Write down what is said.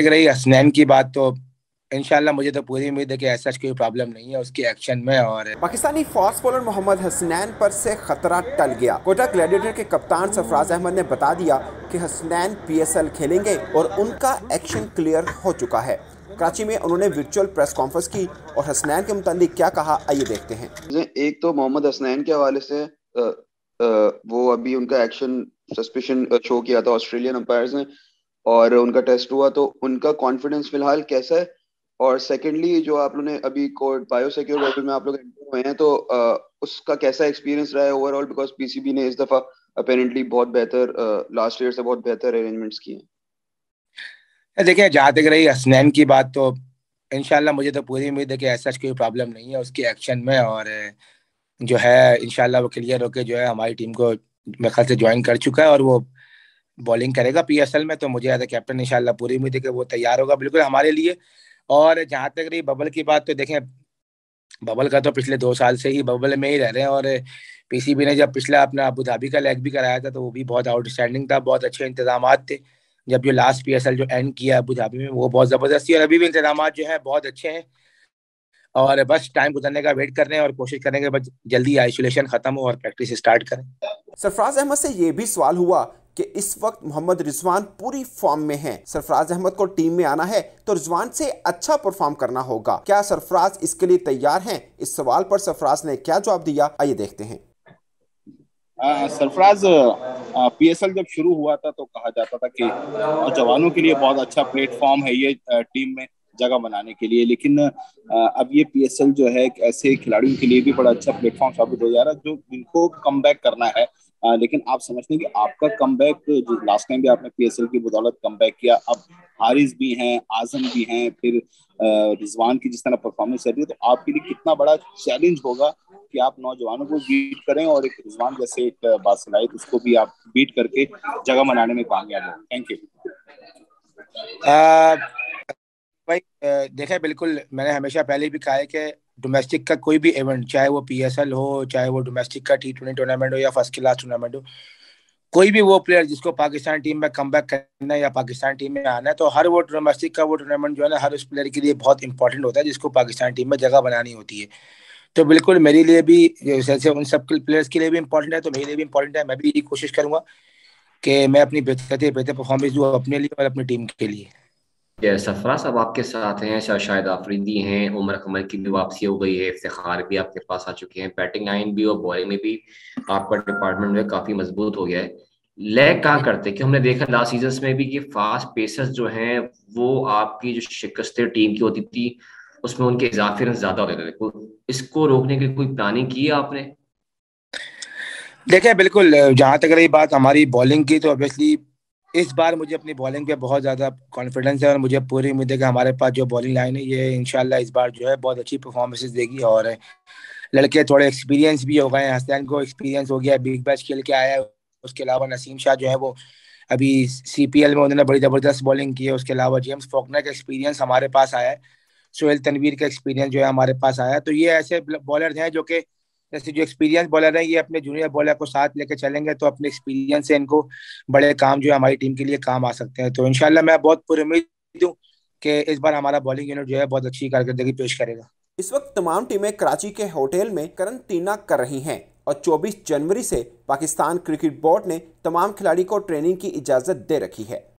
रही हसनैन की बात तो इनशाला मुझे तो पूरी उम्मीद है कि ऐसा कोई प्रॉब्लम नहीं है उसके एक्शन में और पाकिस्तानी फास्ट बॉलर मोहम्मद हसनैन पर से खतरा टल गया। कोटा ग्लैडिएटर के कप्तान सरफराज अहमद ने बता दिया कि हसनैन पीएसएल खेलेंगे और उनका एक्शन क्लियर हो चुका है। कराची में उन्होंने वर्चुअल प्रेस कॉन्फ्रेंस की और हसनैन के मुतालिक क्या कहा आइए देखते हैं। एक तो मोहम्मद हसनैन के हवाले से आ, आ, वो अभी उनका एक्शन सस्पेशन शो किया था ऑस्ट्रेलियन अंपायर ने। और उनका टेस्ट हुआ तो उनका कॉन्फिडेंस फ़िलहाल कैसा है? और सेकेंडली जो आप लोगों ने अभी कोड बायो सिक्योर लेवल में आप लोग एंटर हुए हैं तो आ, उसका कैसा एक्सपीरियंस रहा है ओवरऑल बिकॉज़ पीसीबी ने इस दफ़ा अपेरेंटली बहुत बेहतर लास्ट ईयर से बहुत बेहतर अरेंजमेंट्स किए हैं। देखिए जहाँ तक रही हसनैन की बात तो इनशाला मुझे तो पूरी उम्मीद है कि ऐसा कोई प्रॉब्लम नहीं है उसके एक्शन में और जो है इनशाला वो क्लियर होकर जो है हमारी टीम को मेरे ख्याल से ज्वाइन कर चुका है और वो बॉलिंग करेगा पीएसएल में तो मुझे एज ए कैप्टन इंशाल्लाह पूरी उम्मीद है कि वो तैयार होगा बिल्कुल हमारे लिए। और जहाँ तक रही बबल की बात तो देखें बबल का तो पिछले दो साल से ही बबल में ही रह रहे हैं और पीसीबी ने जब पिछला अपना अबू धाबी का लेग भी कराया था तो वो भी बहुत आउटस्टैंडिंग था, बहुत अच्छे इंतज़ाम थे। जब जो लास्ट पीएसएल जो एंड किया अबू धाबी में, वो बहुत ज़बरदस्त थी और अभी भी इंतज़ाम जो है, बहुत अच्छे हैं। और बस टाइम गुजरने का वेट कर रहे हैं और कोशिश करेंगे बस जल्दी आइसोलेशन खत्म हो और प्रैक्टिस स्टार्ट करें। सरफराज अहमद से ये भी सवाल हुआ कि इस वक्त मोहम्मद रिजवान पूरी फॉर्म में हैं। सरफराज अहमद को टीम में आना है तो रिजवान से अच्छा परफॉर्म करना होगा। क्या सरफराज इसके लिए तैयार हैं? इस सवाल पर सरफराज ने क्या जवाब दिया? आइए देखते हैं। सरफराज पी पीएसएल जब शुरू हुआ था तो कहा जाता था कि जवानों के लिए बहुत अच्छा प्लेटफॉर्म है ये टीम में जगह बनाने के लिए। लेकिन अब ये पीएसएल जो है, ऐसे खिलाड़ियों के लिए भी बड़ा अच्छा प्लेटफॉर्म साबित हो जा रहा है जो जिनको कम करना है। आ, लेकिन आप समझते हैं कि आपका कम जो लास्ट टाइम भी आपने पीएसएल की बदौलत कम किया अब हारिस भी हैं आज़म भी हैं फिर रिजवान की जिस तरह परफॉर्मेंस है तो आपके लिए कितना बड़ा चैलेंज होगा कि आप नौजवानों को बीट करें और एक रिजवान जैसे एक बासलाहित उसको भी आप बीट करके जगह बनाने में कामयाब हो। थैंक यू भाई देखें बिल्कुल मैंने हमेशा पहले भी कहा है कि डोमेस्टिक का कोई भी इवेंट चाहे वो पीएसएल हो, चाहे वो डोमेस्टिक का टी ट्वेंटी टूर्नामेंट हो या फ़र्स्ट क्लास टूर्नामेंट हो, कोई भी वो प्लेयर जिसको पाकिस्तान टीम में कम करना है या पाकिस्तान टीम में आना है तो हर वो डोमेस्टिक का वो टूर्नामेंट जो है ना, हर उस प्लेयर के लिए बहुत इंपॉर्टेंट होता है जिसको पाकिस्तान टीम में जगह बनानी होती है। तो बिल्कुल मेरे लिए भी, जैसे उन सब प्लेयर्स के लिए भी इंपॉर्टेंट है तो मेरे लिए भी इंपॉर्टेंट है। मैं भी कोशिश करूँगा कि मैं अपनी बेहतर बेहतर परफॉर्मेंस दूँ अपने लिए और अपनी टीम के लिए। सफरा साहब आपके साथ हैं शायद आफरीदी हैं, उमर कमल की भी वापसी हो गई है इफ्तार भी आपके पास आ चुके हैं, बैटिंग लाइन भी और बॉलिंग में भी आपका डिपार्टमेंट में काफ़ी मज़बूत हो गया है। लैग कहाँ करते कि हमने देखा लास्ट सीज़न में भी कि फास्ट पेसर्स जो हैं, वो आपकी जो शिकस्त टीम की होती थी, उसमें उनके इजाफे रन ज़्यादा होते थे। इसको रोकने की कोई प्लानिंग की है आपने? देखिए, बिल्कुल, जहाँ तक रही बात हमारी बॉलिंग की तो ऑब्वियसली इस बार मुझे अपनी बॉलिंग पे बहुत ज़्यादा कॉन्फिडेंस है और मुझे पूरी उम्मीद है कि हमारे पास जो बॉलिंग लाइन है, ये इनशाला इस बार जो है बहुत अच्छी परफॉर्मेंसेस देगी और लड़के थोड़े एक्सपीरियंस भी हो गए हैं। हसनैन को एक्सपीरियंस हो गया बिग बैच खेल के आया है। उसके अलावा नसीम शाह जो है वो अभी सी में उन्होंने बड़ी ज़बरदस्त बॉलिंग की है। उसके अलावा जेम्स फोकनर का एक्सपीरियंस हमारे पास आया है। सोहेल तनवीर का एक्सपीरियंस जो है हमारे पास आया तो ये ऐसे बॉलर हैं जो कि जैसे जो एक्सपीरियंस बॉलर है, ये अपने जूनियर बॉलर को साथ लेके चलेंगे तो अपने एक्सपीरियंस से इनको बड़े काम जो है हमारी टीम के लिए काम आ सकते हैं। तो इनशाला मैं बहुत पूरी उम्मीद हूँ कि इस बार हमारा बॉलिंग यूनिट जो है बहुत अच्छी कारकर्दगी पेश करेगा। इस वक्त तमाम टीमें कराची के होटल में करंटीना कर रही हैं और 24 जनवरी से पाकिस्तान क्रिकेट बोर्ड ने तमाम खिलाड़ी को ट्रेनिंग की इजाज़त दे रखी है।